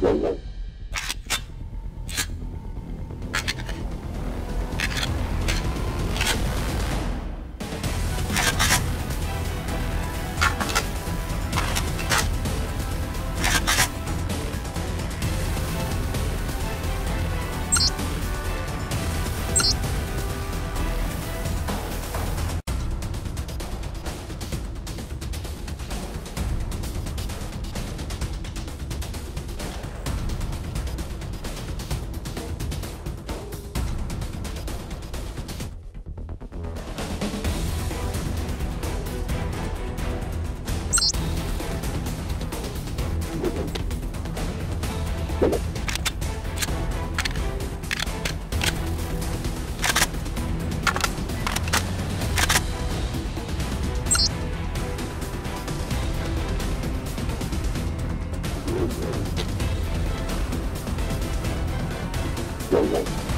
Yeah, yeah. Whoa, whoa.